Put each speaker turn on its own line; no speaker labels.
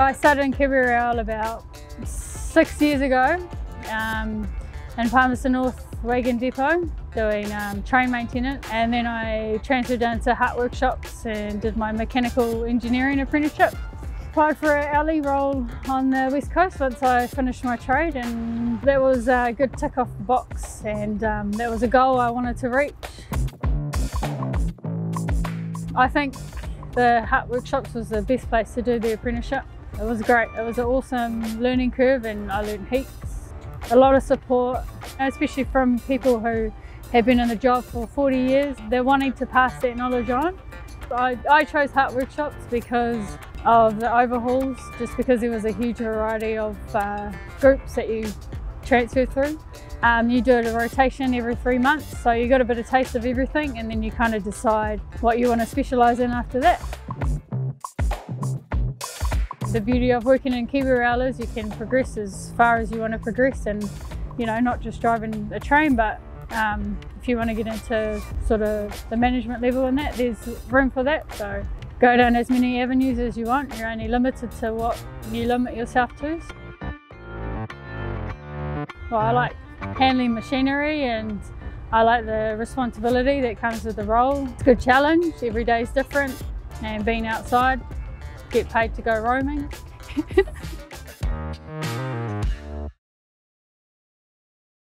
I started in KiwiRail about six years ago um, in Palmerston North Wagon Depot doing um, train maintenance and then I transferred down to Hutt Workshops and did my mechanical engineering apprenticeship. Applied for an LE role on the west coast once I finished my trade and that was a good tick off the box and um, that was a goal I wanted to reach. I think the Hutt Workshops was the best place to do the apprenticeship. It was great. It was an awesome learning curve and I learned heaps. A lot of support, especially from people who have been in the job for 40 years. They're wanting to pass that knowledge on. I, I chose Hutt Workshops because of the overhauls, just because there was a huge variety of uh, groups that you transfer through. Um, you do a rotation every three months, so you got a bit of taste of everything and then you kind of decide what you want to specialise in after that. The beauty of working in KiwiRail is you can progress as far as you want to progress and you know not just driving a train but um, if you want to get into sort of the management level in that there's room for that. So go down as many avenues as you want. You're only limited to what you limit yourself to. Well I like handling machinery and I like the responsibility that comes with the role. It's a good challenge, every day is different. And being outside get paid to go roaming.